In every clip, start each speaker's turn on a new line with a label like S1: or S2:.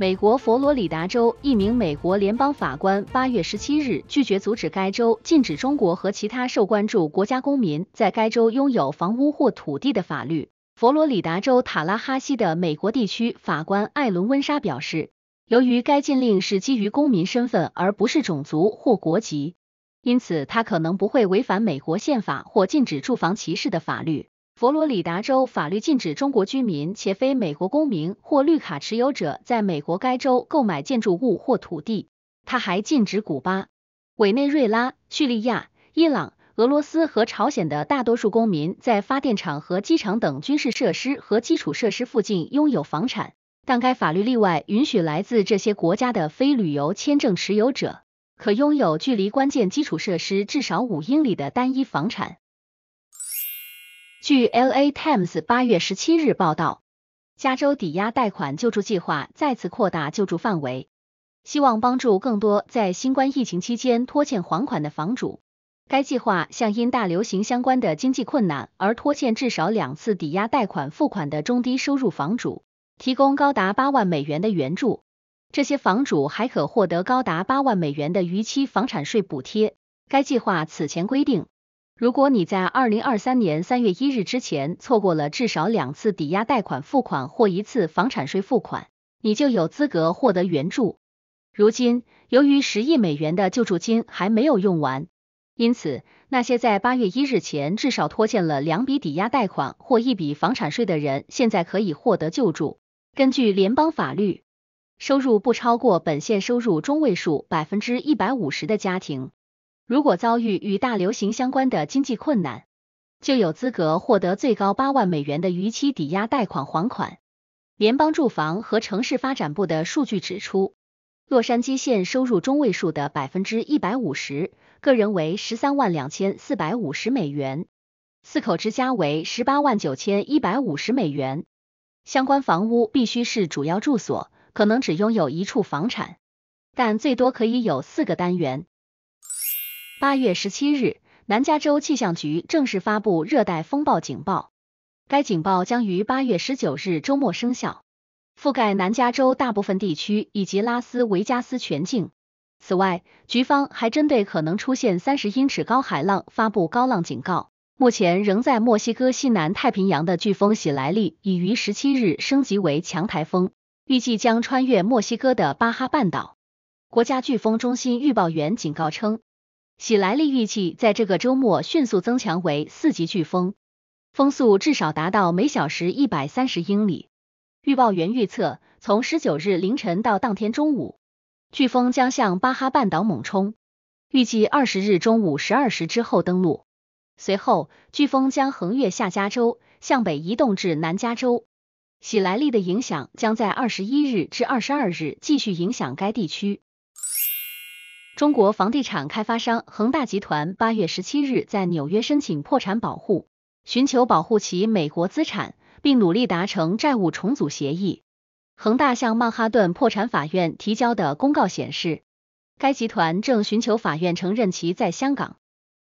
S1: 美国佛罗里达州一名美国联邦法官八月十七日拒绝阻止该州禁止中国和其他受关注国家公民在该州拥有房屋或土地的法律。佛罗里达州塔拉哈西的美国地区法官艾伦温莎表示，由于该禁令是基于公民身份而不是种族或国籍，因此他可能不会违反美国宪法或禁止住房歧视的法律。佛罗里达州法律禁止中国居民且非美国公民或绿卡持有者在美国该州购买建筑物或土地。他还禁止古巴、委内瑞拉、叙利亚、伊朗、俄罗斯和朝鲜的大多数公民在发电厂和机场等军事设施和基础设施附近拥有房产，但该法律例外允许来自这些国家的非旅游签证持有者可拥有距离关键基础设施至少五英里的单一房产。据 LA Times 八月十七日报道，加州抵押贷款救助计划再次扩大救助范围，希望帮助更多在新冠疫情期间拖欠还款的房主。该计划向因大流行相关的经济困难而拖欠至少两次抵押贷款付款的中低收入房主提供高达八万美元的援助。这些房主还可获得高达八万美元的逾期房产税补贴。该计划此前规定。如果你在二零二三年三月一日之前错过了至少两次抵押贷款付款或一次房产税付款，你就有资格获得援助。如今，由于十亿美元的救助金还没有用完，因此那些在八月一日前至少拖欠了两笔抵押贷款或一笔房产税的人，现在可以获得救助。根据联邦法律，收入不超过本县收入中位数百分之一百五十的家庭。如果遭遇与大流行相关的经济困难，就有资格获得最高八万美元的逾期抵押贷款还款。联邦住房和城市发展部的数据指出，洛杉矶县收入中位数的百分之一百五十，个人为十三万两千四百五十美元，四口之家为十八万九千一百五十美元。相关房屋必须是主要住所，可能只拥有一处房产，但最多可以有四个单元。八月十七日，南加州气象局正式发布热带风暴警报。该警报将于八月十九日周末生效，覆盖南加州大部分地区以及拉斯维加斯全境。此外，局方还针对可能出现三十英尺高海浪发布高浪警告。目前仍在墨西哥西南太平洋的飓风喜来利已于十七日升级为强台风，预计将穿越墨西哥的巴哈半岛。国家飓风中心预报员警告称。喜来利预计在这个周末迅速增强为四级飓风，风速至少达到每小时一百三十英里。预报员预测，从十九日凌晨到当天中午，飓风将向巴哈半岛猛冲，预计二十日中午十二时之后登陆。随后，飓风将横越下加州，向北移动至南加州。喜来利的影响将在二十一日至二十二日继续影响该地区。中国房地产开发商恒大集团八月十七日在纽约申请破产保护，寻求保护其美国资产，并努力达成债务重组协议。恒大向曼哈顿破产法院提交的公告显示，该集团正寻求法院承认其在香港、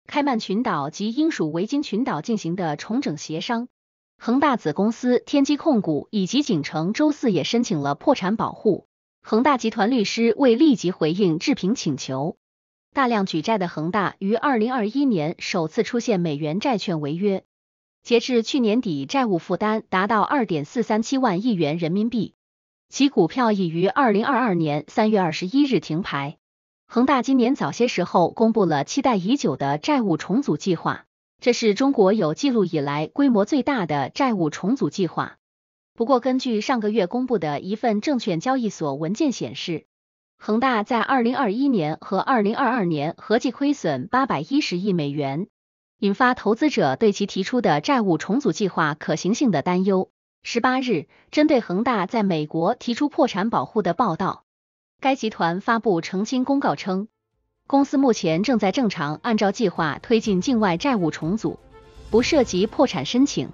S1: 开曼群岛及英属维京群岛进行的重整协商。恒大子公司天基控股以及景城周四也申请了破产保护。恒大集团律师未立即回应置评请求。大量举债的恒大于二零二一年首次出现美元债券违约，截至去年底，债务负担达到二点四三七万亿元人民币。其股票已于二零二二年三月二十一日停牌。恒大今年早些时候公布了期待已久的债务重组计划，这是中国有记录以来规模最大的债务重组计划。不过，根据上个月公布的一份证券交易所文件显示，恒大在二零二一年和二零二二年合计亏损八百一十亿美元，引发投资者对其提出的债务重组计划可行性的担忧。十八日，针对恒大在美国提出破产保护的报道，该集团发布澄清公告称，公司目前正在正常按照计划推进境外债务重组，不涉及破产申请。